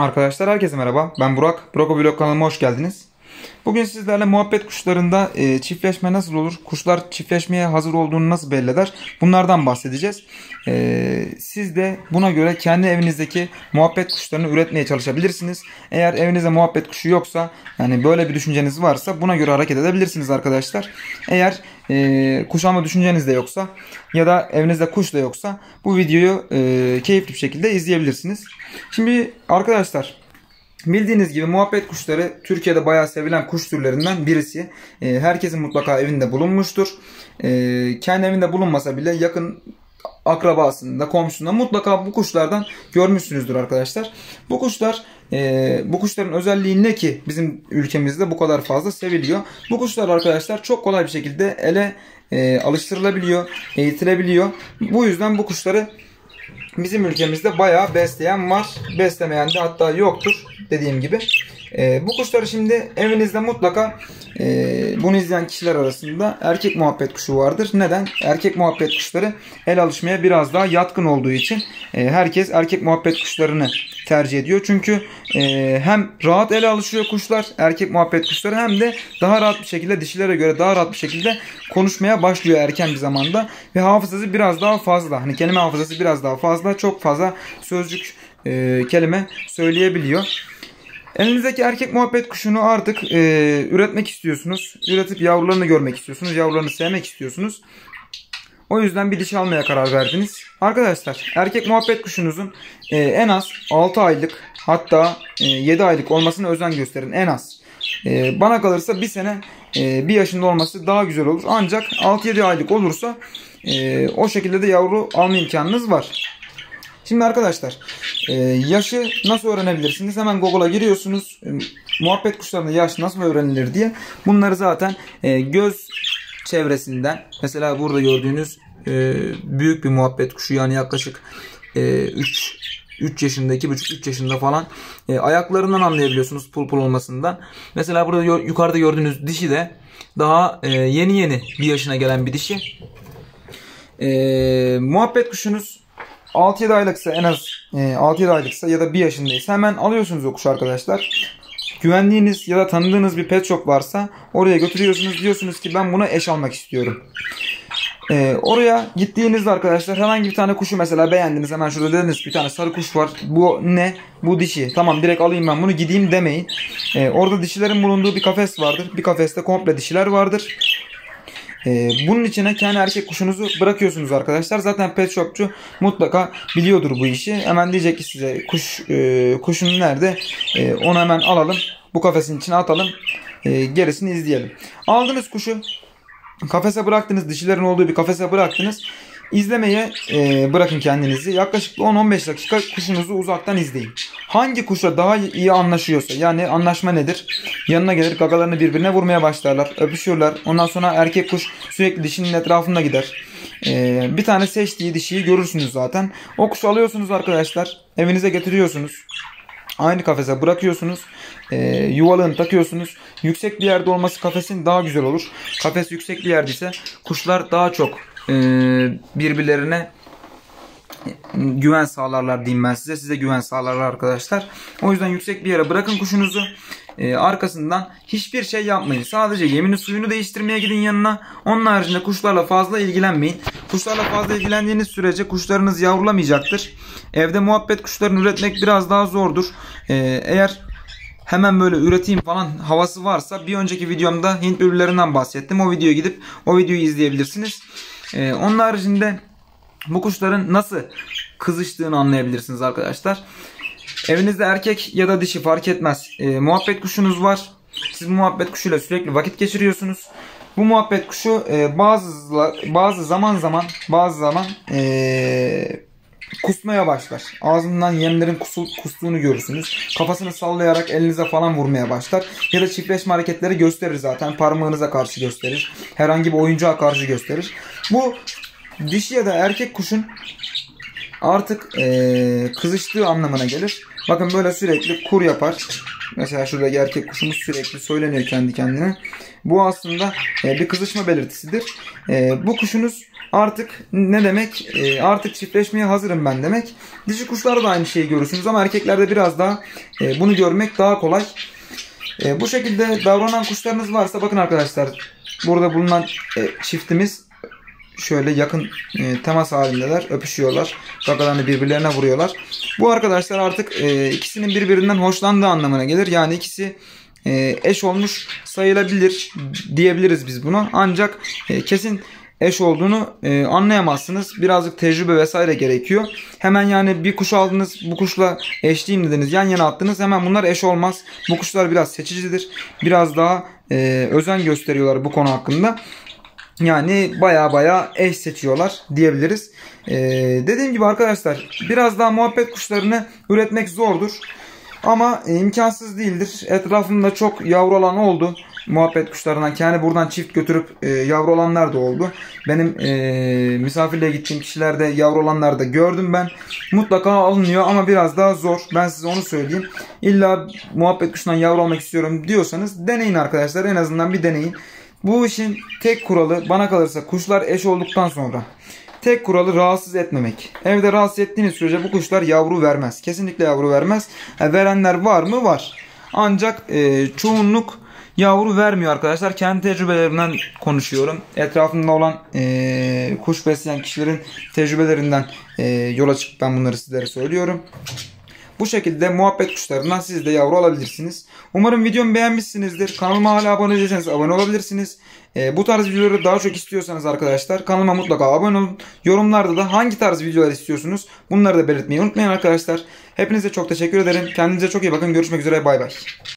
Arkadaşlar herkese merhaba. Ben Burak. Broko Vlog kanalıma hoş geldiniz. Bugün sizlerle muhabbet kuşlarında e, çiftleşme nasıl olur? Kuşlar çiftleşmeye hazır olduğunu nasıl belli eder? Bunlardan bahsedeceğiz. E, siz de buna göre kendi evinizdeki muhabbet kuşlarını üretmeye çalışabilirsiniz. Eğer evinizde muhabbet kuşu yoksa yani böyle bir düşünceniz varsa buna göre hareket edebilirsiniz arkadaşlar. Eğer e, kuş alma düşünceniz de yoksa ya da evinizde kuş da yoksa bu videoyu e, keyifli bir şekilde izleyebilirsiniz. Şimdi arkadaşlar Bildiğiniz gibi muhabbet kuşları Türkiye'de bayağı sevilen kuş türlerinden birisi. E, herkesin mutlaka evinde bulunmuştur. E, kendi evinde bulunmasa bile yakın akrabasında, komşusunda mutlaka bu kuşlardan görmüşsünüzdür arkadaşlar. Bu kuşlar e, bu kuşların özelliği ne ki bizim ülkemizde bu kadar fazla seviliyor? Bu kuşlar arkadaşlar çok kolay bir şekilde ele e, alıştırılabiliyor, eğitilebiliyor. Bu yüzden bu kuşları bizim ülkemizde bayağı besleyen var. Beslemeyen de hatta yoktur dediğim gibi. E, bu kuşları şimdi evinizde mutlaka e, bunu izleyen kişiler arasında erkek muhabbet kuşu vardır. Neden? Erkek muhabbet kuşları el alışmaya biraz daha yatkın olduğu için e, herkes erkek muhabbet kuşlarını tercih ediyor. Çünkü e, hem rahat ele alışıyor kuşlar, erkek muhabbet kuşları hem de daha rahat bir şekilde dişilere göre daha rahat bir şekilde konuşmaya başlıyor erken bir zamanda ve hafızası biraz daha fazla. Hani kelime hafızası biraz daha fazla, çok fazla sözcük e, kelime söyleyebiliyor. Elinizdeki erkek muhabbet kuşunu artık e, üretmek istiyorsunuz. Üretip yavrularını görmek istiyorsunuz. Yavrularını sevmek istiyorsunuz. O yüzden bir dişi almaya karar verdiniz. Arkadaşlar erkek muhabbet kuşunuzun e, en az 6 aylık hatta e, 7 aylık olmasına özen gösterin. En az. E, bana kalırsa bir sene e, bir yaşında olması daha güzel olur. Ancak 6-7 aylık olursa e, o şekilde de yavru alma imkanınız var. Şimdi arkadaşlar e, yaşı nasıl öğrenebilirsiniz? Hemen Google'a giriyorsunuz. E, muhabbet kuşlarında yaş nasıl öğrenilir diye. Bunları zaten e, göz çevresinden mesela burada gördüğünüz büyük bir muhabbet kuşu yani yaklaşık 3 3 yaşında, 2,5 3 yaşında falan e, ayaklarından anlayabiliyorsunuz pul pul olmasından. Mesela burada yukarıda gördüğünüz dişi de daha e, yeni yeni bir yaşına gelen bir dişi. E, muhabbet kuşunuz 6-7 aylıksa en az e, 6-7 aylıksa ya da 1 yaşındaysa hemen alıyorsunuz o kuşu arkadaşlar. Güvendiğiniz ya da tanıdığınız bir pet shop varsa oraya götürüyorsunuz diyorsunuz ki ben buna eş almak istiyorum. Ee, oraya gittiğinizde arkadaşlar herhangi bir tane kuşu mesela beğendiniz hemen şurada dediniz bir tane sarı kuş var. Bu ne? Bu dişi. Tamam direkt alayım ben bunu gideyim demeyin. Ee, orada dişilerin bulunduğu bir kafes vardır. Bir kafeste komple dişiler vardır. Ee, bunun içine kendi erkek kuşunuzu bırakıyorsunuz arkadaşlar. Zaten pet shopçu mutlaka biliyordur bu işi. Hemen diyecek ki size kuş e, kuşun nerede? E, onu hemen alalım. Bu kafesin içine atalım. E, gerisini izleyelim. Aldınız kuşu. Kafese bıraktınız. Dişilerin olduğu bir kafese bıraktınız. İzlemeye e, bırakın kendinizi. Yaklaşık 10-15 dakika kuşunuzu uzaktan izleyin. Hangi kuşla daha iyi anlaşıyorsa yani anlaşma nedir? Yanına gelir gagalarını birbirine vurmaya başlarlar. Öpüşürler. Ondan sonra erkek kuş sürekli dişinin etrafında gider. E, bir tane seçtiği dişiyi görürsünüz zaten. O kuşu alıyorsunuz arkadaşlar. Evinize getiriyorsunuz. Aynı kafese bırakıyorsunuz. E, yuvalığını takıyorsunuz. Yüksek bir yerde olması kafesin daha güzel olur. Kafes yüksek bir yerdeyse kuşlar daha çok e, birbirlerine güven sağlarlar diyeyim ben size. Size güven sağlarlar arkadaşlar. O yüzden yüksek bir yere bırakın kuşunuzu. Ee, arkasından hiçbir şey yapmayın. Sadece yemini suyunu değiştirmeye gidin yanına. Onun haricinde kuşlarla fazla ilgilenmeyin. Kuşlarla fazla ilgilendiğiniz sürece kuşlarınız yavrulamayacaktır. Evde muhabbet kuşlarını üretmek biraz daha zordur. Ee, eğer hemen böyle üreteyim falan havası varsa bir önceki videomda Hint bülbüllerinden bahsettim. O videoya gidip o videoyu izleyebilirsiniz. Ee, onun haricinde bu kuşların nasıl kızıştığını anlayabilirsiniz arkadaşlar. Evinizde erkek ya da dişi fark etmez. E, muhabbet kuşunuz var. Siz bu muhabbet kuşuyla sürekli vakit geçiriyorsunuz. Bu muhabbet kuşu e, bazı bazı zaman zaman bazı zaman e, kusmaya başlar. Ağzından yemlerin kusul, kustuğunu görürsünüz. Kafasını sallayarak elinize falan vurmaya başlar. Ya da çiftleşme hareketleri gösterir zaten. Parmağınıza karşı gösterir. Herhangi bir oyuncağa karşı gösterir. Bu dişi ya da erkek kuşun artık e, kızıştığı anlamına gelir. Bakın böyle sürekli kur yapar. Mesela şurada erkek kuşumuz sürekli söyleniyor kendi kendine. Bu aslında e, bir kızışma belirtisidir. E, bu kuşunuz artık ne demek? E, artık çiftleşmeye hazırım ben demek. Dişi kuşlarda da aynı şeyi görürsünüz ama erkeklerde biraz daha bunu görmek daha kolay. Bu şekilde davranan kuşlarınız varsa bakın arkadaşlar burada bulunan çiftimiz şöyle yakın e, temas halindeler. Öpüşüyorlar. Gagalarını birbirlerine vuruyorlar. Bu arkadaşlar artık e, ikisinin birbirinden hoşlandığı anlamına gelir. Yani ikisi e, eş olmuş sayılabilir diyebiliriz biz bunu. Ancak e, kesin eş olduğunu e, anlayamazsınız. Birazcık tecrübe vesaire gerekiyor. Hemen yani bir kuş aldınız bu kuşla eşliyim dediniz yan yana attınız hemen bunlar eş olmaz. Bu kuşlar biraz seçicidir. Biraz daha e, özen gösteriyorlar bu konu hakkında. Yani baya baya eş seçiyorlar diyebiliriz. Ee, dediğim gibi arkadaşlar biraz daha muhabbet kuşlarını üretmek zordur. Ama imkansız değildir. Etrafımda çok yavru olan oldu. Muhabbet kuşlarından kendi buradan çift götürüp e, yavru olanlar da oldu. Benim e, misafirliğe gittiğim kişilerde yavru olanlar da gördüm ben. Mutlaka alınıyor ama biraz daha zor. Ben size onu söyleyeyim. İlla muhabbet kuşundan yavru almak istiyorum diyorsanız deneyin arkadaşlar. En azından bir deneyin. Bu işin tek kuralı bana kalırsa kuşlar eş olduktan sonra tek kuralı rahatsız etmemek. Evde rahatsız ettiğiniz sürece bu kuşlar yavru vermez. Kesinlikle yavru vermez. Yani verenler var mı? Var. Ancak e, çoğunluk yavru vermiyor arkadaşlar. Kendi tecrübelerimden konuşuyorum. Etrafımda olan e, kuş besleyen kişilerin tecrübelerinden e, yola çıkıp ben bunları sizlere söylüyorum. Bu şekilde muhabbet kuşlarından siz de yavru alabilirsiniz. Umarım videomu beğenmişsinizdir. Kanalıma hala abone değilseniz abone olabilirsiniz. E, bu tarz videoları daha çok istiyorsanız arkadaşlar kanalıma mutlaka abone olun. Yorumlarda da hangi tarz videolar istiyorsunuz bunları da belirtmeyi unutmayın arkadaşlar. Hepinize çok teşekkür ederim. Kendinize çok iyi bakın. Görüşmek üzere. Bay bay.